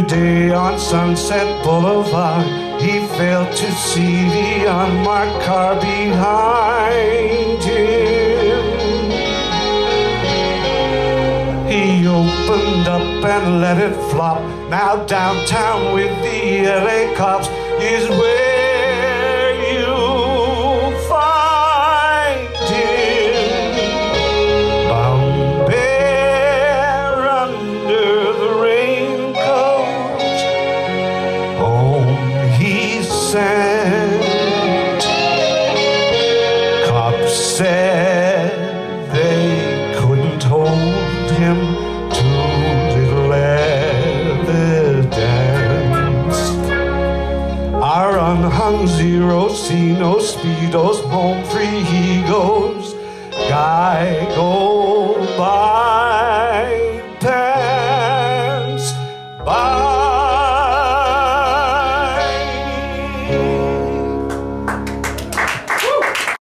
Today on Sunset Boulevard, he failed to see the unmarked car behind him. He opened up and let it flop. Now downtown with the LA cops is where sent. Cops said they couldn't hold him to little dance. Our unhung zero, see no speedos, home free he goes. Guy go by.